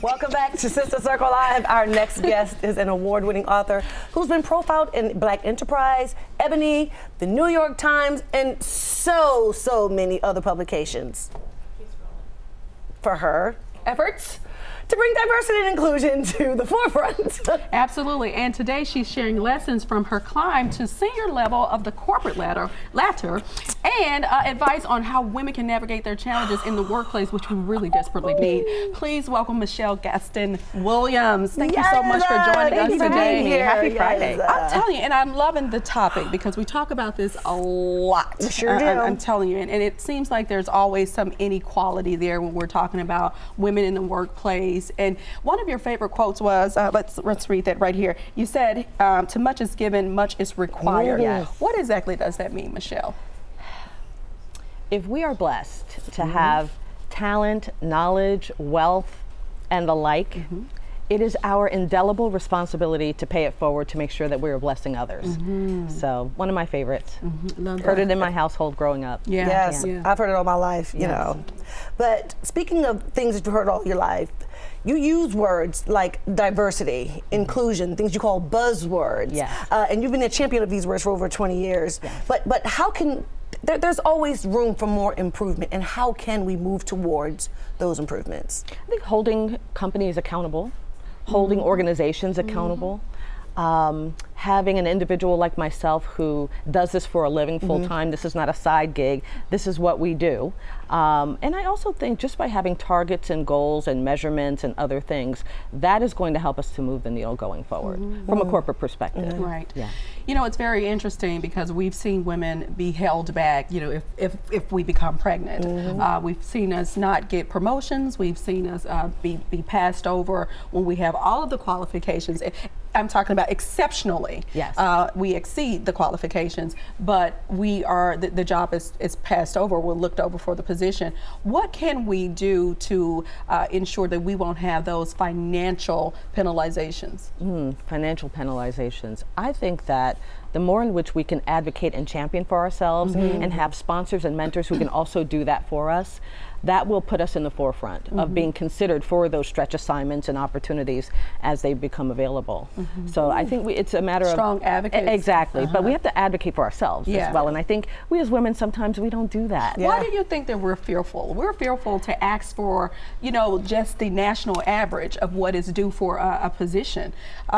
Welcome back to Sister Circle Live. Our next guest is an award winning author who's been profiled in Black Enterprise, Ebony, the New York Times, and so, so many other publications. For her efforts to bring diversity and inclusion to the forefront. Absolutely. And today she's sharing lessons from her climb to senior level of the corporate ladder, ladder and uh, advice on how women can navigate their challenges in the workplace, which we really desperately need. Please welcome Michelle Gaston Williams. Thank yes, you so much for joining us today. Happy Friday. Uh, I'm telling you, and I'm loving the topic because we talk about this a lot. Sure do. I, am telling you, and, and it seems like there's always some inequality there when we're talking about women in the workplace and one of your favorite quotes was, uh, let's let's read that right here. You said, um, "To much is given, much is required." Yes. What exactly does that mean, Michelle? If we are blessed to mm -hmm. have talent, knowledge, wealth, and the like. Mm -hmm it is our indelible responsibility to pay it forward to make sure that we're blessing others. Mm -hmm. So one of my favorites. Mm -hmm. Heard it in my household growing up. Yeah. Yes, yeah. I've heard it all my life, you yes. know. But speaking of things that you've heard all your life, you use words like diversity, inclusion, things you call buzzwords. Yes. Uh, and you've been a champion of these words for over 20 years. Yes. But but how can there, there's always room for more improvement, and how can we move towards those improvements? I think holding companies accountable holding organizations accountable. Um, having an individual like myself who does this for a living full time, mm -hmm. this is not a side gig, this is what we do. Um, and I also think just by having targets and goals and measurements and other things, that is going to help us to move the needle going forward mm -hmm. from a corporate perspective. Mm -hmm. Right. Yeah. You know, it's very interesting because we've seen women be held back, you know, if, if, if we become pregnant. Mm-hmm. Uh, we've seen us not get promotions, we've seen us uh, be, be passed over when we have all of the qualifications. I'm talking about Yes. Uh, we exceed the qualifications, but we are the, the, job is, is passed over. We're looked over for the position. What can we do to uh, ensure that we won't have those financial penalizations? Mm, financial penalizations. I think that the more in which we can advocate and champion for ourselves mm -hmm. and have sponsors and mentors who can also do that for us, that will put us in the forefront mm -hmm. of mm-hmm. being considered for those stretch assignments and opportunities as they become available. Mm -hmm. So I think we, it's a matter strong of strong advocates. Exactly, uh -huh. but we uh-huh. have to advocate for ourselves yeah. as well. And I think we as women sometimes we don't do that. Yeah. Why do you think that we're fearful? We're fearful to ask for, you know, just the national average of what is due for a, a position.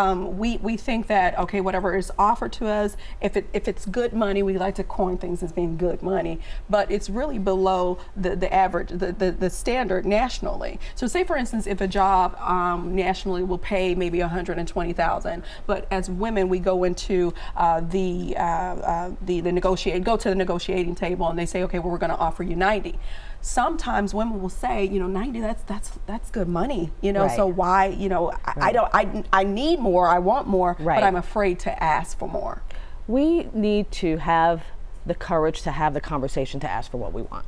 Um, we we think that okay, whatever is offered to us, if it if it's good money, we like to coin things as being good money, but it's really below the the average the, the, the standard nationally. So say for instance, if a job um, nationally will pay maybe 120,000, but as women we go into uh, the, uh, uh, the, the negotiate, go to the negotiating table and they say, okay, well we're going to offer you 90 sometimes women will say, you know, 90, that's that's that's good money, you know, right. so why, you know, I, right. I, don't I I need more, I want more, right. but I'm afraid to ask for more. We need to have the courage to have the conversation to ask for what we want.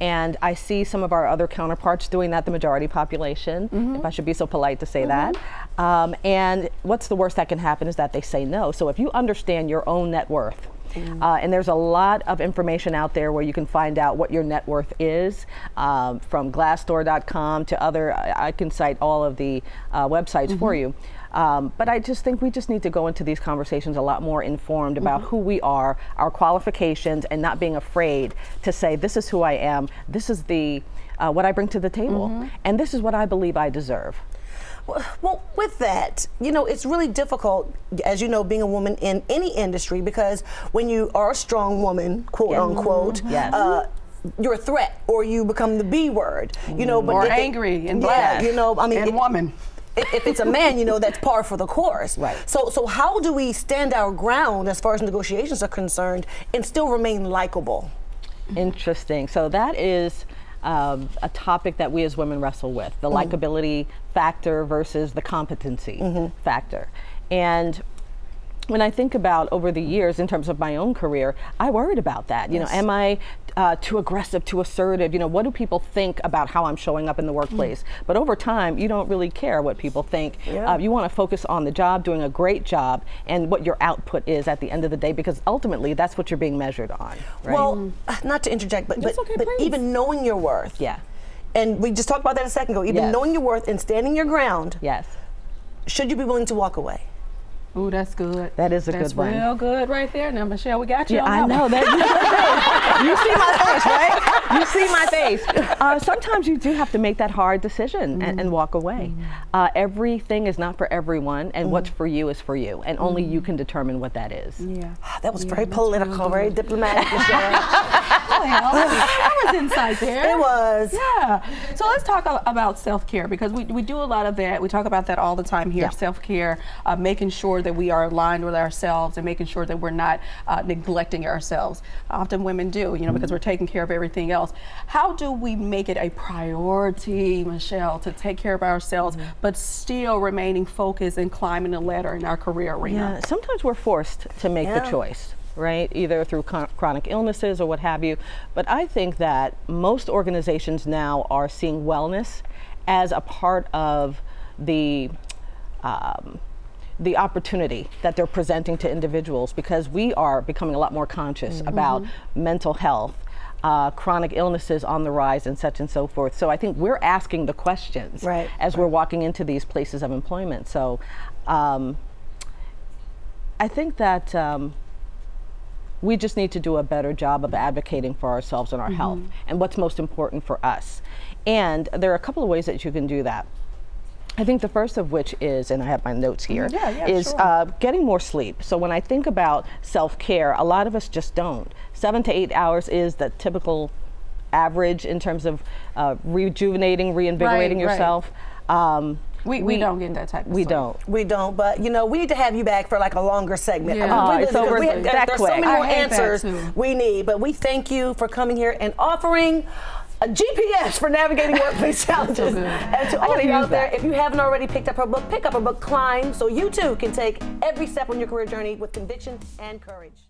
And I see some of our other counterparts doing that, the majority population, mm -hmm. if I should be so polite to say mm -hmm. that. Um, and what's the worst that can happen is that they say no. So if you understand your own net worth, Mm. Uh, and there's a lot of information out there where you can find out what your net worth is um, from glassdoor.com to other, I, I, can cite all of the uh, websites mm -hmm. for mm-hmm. you. Um, but I just think we just need to go into these conversations a lot more informed about mm -hmm. who we are, our qualifications, and not being afraid to say, this is who I am, this is the uh, what I bring to the table, mm -hmm. and this is what I believe I deserve. Well, with that, you know, it's really difficult, as you know, being a woman in any industry because when you are a strong woman, quote yes. unquote, yes. uh, you're a threat or you become the B word, you know. But or angry and black, yeah, you know. I mean, and it, woman if it's a man, you know that's par for the course. Right. So, so how do we stand our ground as far as negotiations are concerned and still remain likable? Interesting. So that is a topic that we as women wrestle with: the mm. likability factor versus the competency mm -hmm. factor, and when I think about over the years in terms of my own career, I worried about that. You yes. know, am I uh, too aggressive, too assertive? You know, what do people think about how I'm showing up in the workplace? Mm. But over time, you don't really care what people think. Yeah. Uh, you want to focus on the job, doing a great job, and what your output is at the end of the day, because ultimately that's what you're being measured on. Right? Well, not to interject, but but, okay, but even knowing your worth. Yeah and we just talked about that a second ago. Even Yes. knowing your worth and standing your ground, Yes. should you be willing to walk away? Ooh, that's good. That is a that's good one. That's real good right there. Now, Michelle, we got you. Yeah, on I know one. that. You see my face, right? You see my face. Uh, sometimes you do have to make that hard decision and, and walk away. Uh, everything is not for everyone, and what's for you is for you, and only you can determine what that is. Yeah. That was very political, very diplomatic, Michelle. That was insight there. it was. Yeah. So let's talk about self care because we, we do a lot of that. We talk about that all the time here Yeah. self care, uh, making sure that we are aligned with ourselves and making sure that we're not uh, neglecting ourselves. Often women do, you know, because we're taking care of everything else. How do we make it a priority, Michelle, to take care of ourselves but still remaining focused and climbing the ladder in our career arena? Yeah, sometimes we're forced to make Yeah. the choice, right? Either through chron- chronic illnesses or what have you. But I think that most organizations now are seeing wellness as a part of the um, the opportunity that they're presenting to individuals because we are becoming a lot more conscious about mental health. Uh, chronic illnesses on the rise and such and so forth. So I think we're asking the questions Right. as we're walking into these places of employment. So um, I think that um, we just need to do a better job of advocating for ourselves and our health and what's most important for us. And there are a couple of ways that you can do that. I think the first of which is, and I have my notes here, Yeah, yeah, is sure. uh, getting more sleep. So when I think about self care, a lot of us just don't. Seven to eight hours is the typical average in terms of uh, rejuvenating, reinvigorating Right, right. yourself. Um, We, we, don't get that type of we sleep. don't. We don't, but you know, we need to have you back for like a longer segment. Yeah. Oh, really- it's over because that there- there's so quick. many more answers we need, but we thank you for coming here and offering a GPS for navigating workplace challenges. good. and to all of you out there, if you haven't already picked up her book, pick up her book, Climb, so you too can take every step on your career journey with conviction and courage.